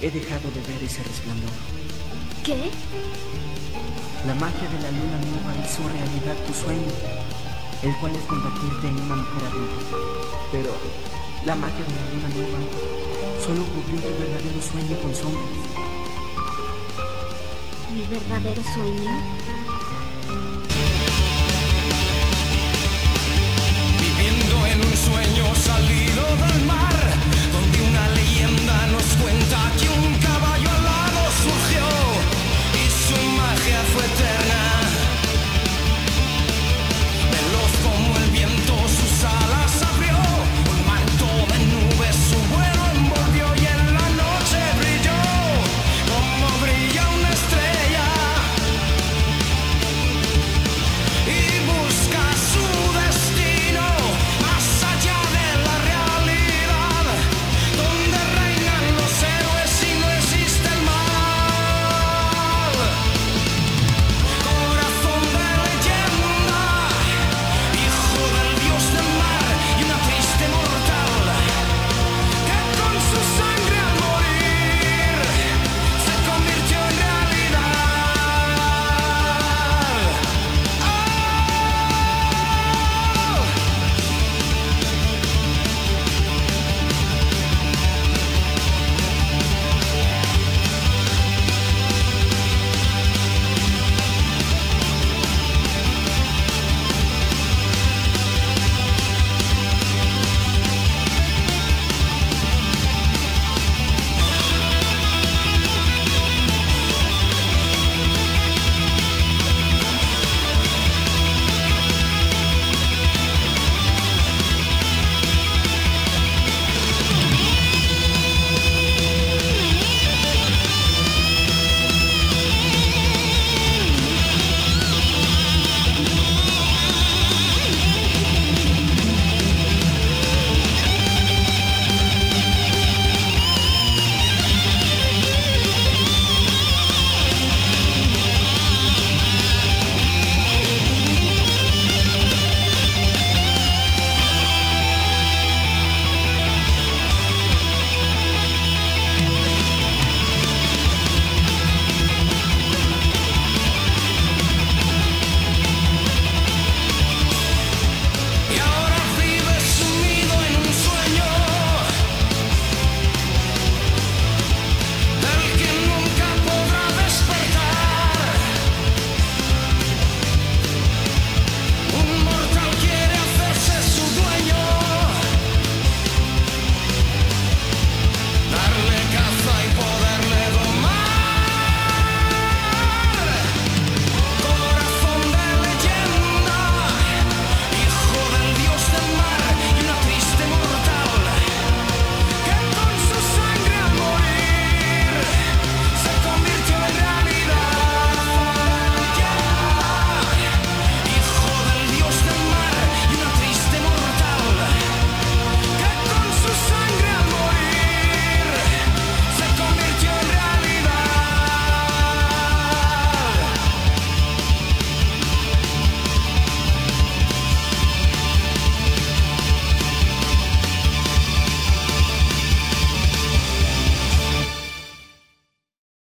he dejado de ver ese resplandor. ¿Qué? La magia de la luna nueva hizo realidad tu sueño, el cual es convertirte en una mujer adulta. Pero la magia de la luna nueva solo cubrió tu verdadero sueño con sombras. ¿Mi verdadero sueño? Viviendo en un sueño